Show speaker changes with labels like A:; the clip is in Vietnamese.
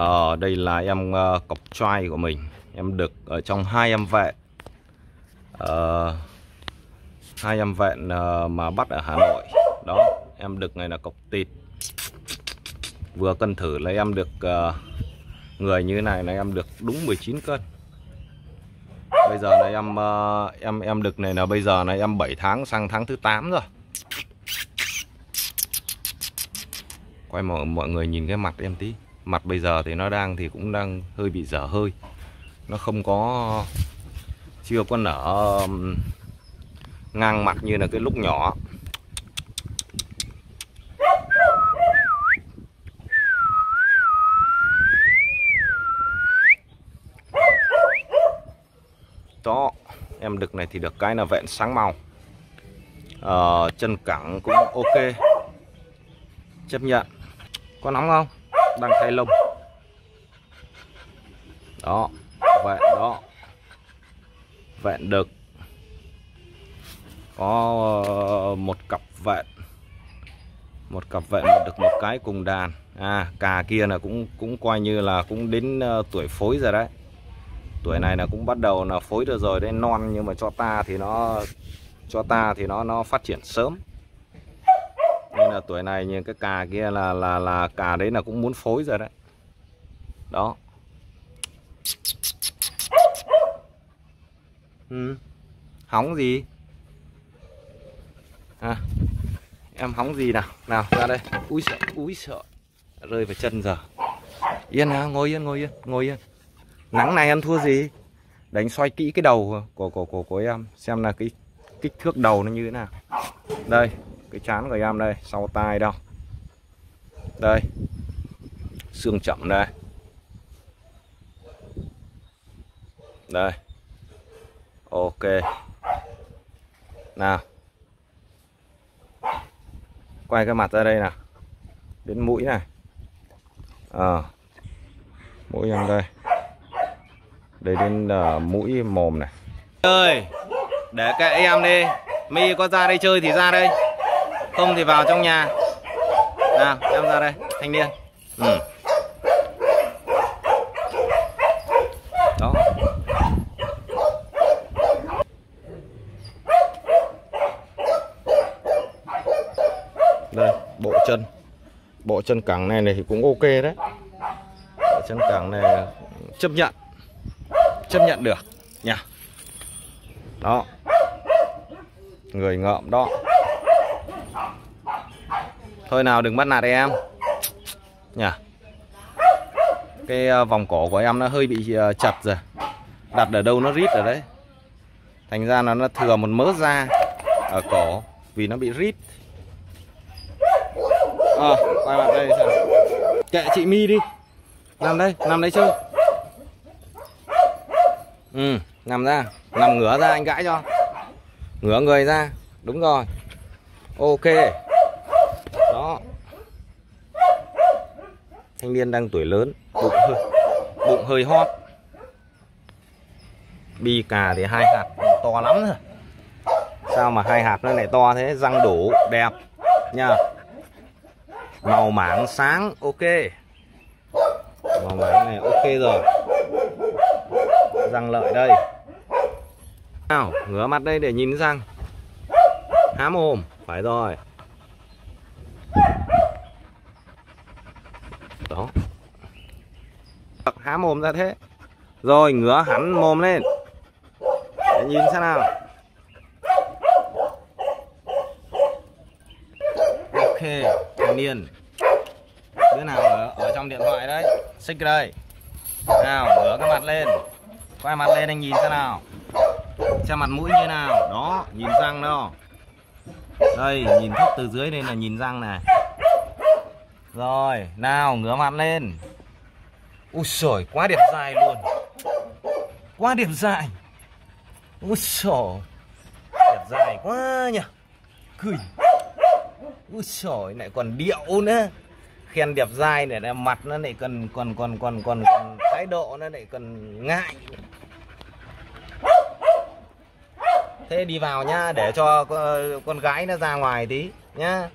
A: à, đây là em uh, cọc trai của mình. Em được ở trong hai em vẹn. Uh, Hai em vẹn uh, mà bắt ở Hà Nội. Đó, em được này là cọc tịt. Vừa cân thử là em được uh, Người như này là em được đúng 19 cân. Bây giờ là em uh, em em được này là bây giờ là em 7 tháng sang tháng thứ 8 rồi. Quay mọi, mọi người nhìn cái mặt em tí mặt bây giờ thì nó đang thì cũng đang hơi bị dở hơi. Nó không có chưa có nở ngang mặt như là cái lúc nhỏ. Đó em đực này thì được cái là vẹn sáng màu ờ, chân cẳng cũng ok. Chấp nhận. Có nóng không? Đang thay lông đó vẹn đó. Vẹn đực. Có ờ, một cặp vẹn một cặp vẹn được một cái cùng đàn. À cà kia là cũng cũng coi như là cũng đến uh, tuổi phối rồi đấy. Tuổi này là cũng bắt đầu là phối được rồi đấy. Non nhưng mà cho ta thì nó cho ta thì nó nó phát triển sớm nên là tuổi này như cái cà kia là là là cà đấy là cũng muốn phối rồi đấy. Đó. Ừ. hóng gì? À, em hóng gì nào? Nào ra đây. Úi sợ úi sợ. Rơi vào chân giờ. Yên nào ngồi yên ngồi yên ngồi yên. Nắng này ăn thua gì? Đánh xoay kỹ cái đầu của của của của em. Xem là cái kích thước đầu nó như thế nào. Đây cái chán của em đây sau tai đâu. Đây. Xương chậm đây. Đây. Ok. Nào. Quay cái mặt ra đây nào. Đến mũi này. À, mũi em đây. Đây đến uh, mũi mồm này. Ơi để các em đi. Mi có ra đây chơi thì ra đây không thì vào trong nhà. Nào, em ra đây, thanh niên. Ừ. đó. Đây, bộ chân. Bộ chân cẳng này này thì cũng ok đấy. Bộ chân cẳng này chấp nhận. Chấp nhận được. Nha. Đó. Người ngợm đó thôi nào đừng bắt nạt em. Nhỉ? Cái ờ, vòng cổ của em nó hơi bị ờ, chặt rồi. Đặt ở đâu nó rít ở đấy. Thành ra nó nó thừa một mớ da ở cổ vì nó bị rít. À, quay mặt đây xem. Kệ chị mi đi. Nằm đây nằm đấy chơi. Ừ nằm ra. Nằm ngửa ra anh gãi cho. Ngửa người ra. Đúng rồi. Ok đó. Thanh niên đang tuổi lớn, bụng hơi bụng hơi hót. Bi cà thì hai hạt, to lắm rồi sao mà hai hạt nó lại to thế? Răng đủ, đẹp, nha. Màu mảng sáng, ok. Màu mảng này, ok rồi. Răng lợi đây. Nào, ngửa mặt đây để nhìn răng. Há mồm, phải rồi đó. Há mồm ra thế. Rồi ngửa hẳn mồm lên. Để nhìn xem nào. Ok thanh niên. Đứa nào ở, ở trong điện thoại đấy? Xích đây. Nào ngửa cái mặt lên. Quay mặt lên anh nhìn xem nào. Xem mặt mũi như nào. Đó nhìn răng đó đây nhìn thấp từ dưới nên là nhìn răng này rồi nào ngửa mặt lên. Ui sổi quá đẹp dài luôn. Quá đẹp dài. Ui sổi đẹp dài quá nhỉ. Cười. Ui sổi lại còn điệu nữa. Khen đẹp dai để mặt nó lại còn còn còn còn còn, còn thái độ nó lại còn ngại. Thế đi vào nhá để cho ờ, con gái nó ra ngoài tí nhá.